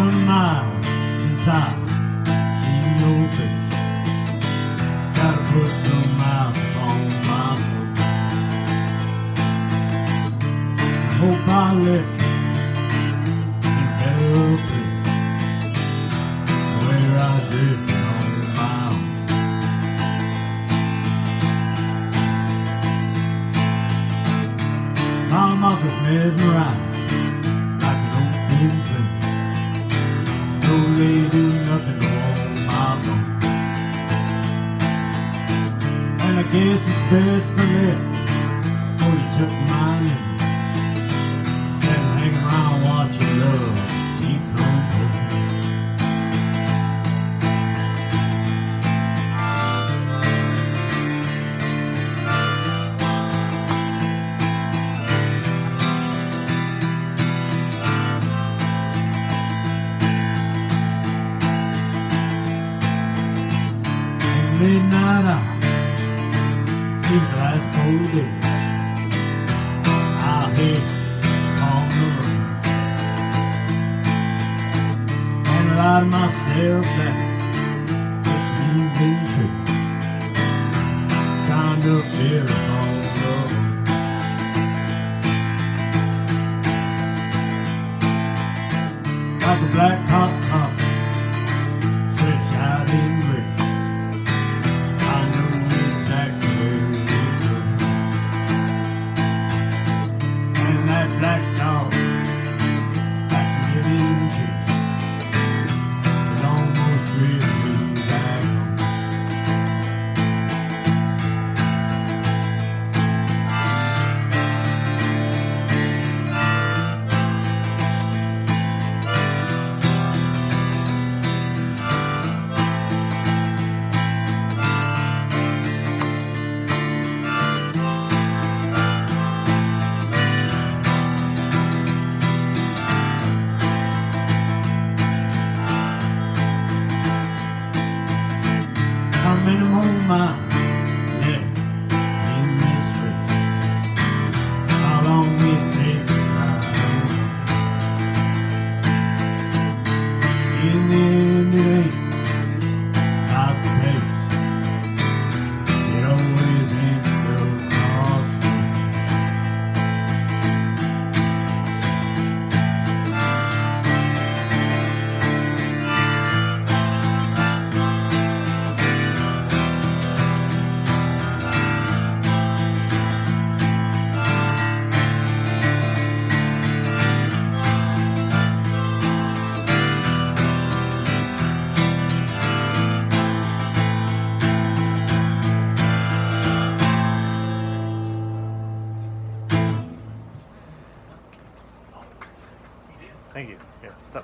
miles since I seen your face. Gotta put some miles on my soul. I hope I left you in a better place where I drifted on my own. My mother's mesmerized guess it's best for less before oh, you took my name. And hang around watching love keep going. midnight hour seems last whole day. I'll hit on the road and lie myself down. It's moving true, kind of feeling on the road. Like a black top top, How uh, many Thank you. Yeah.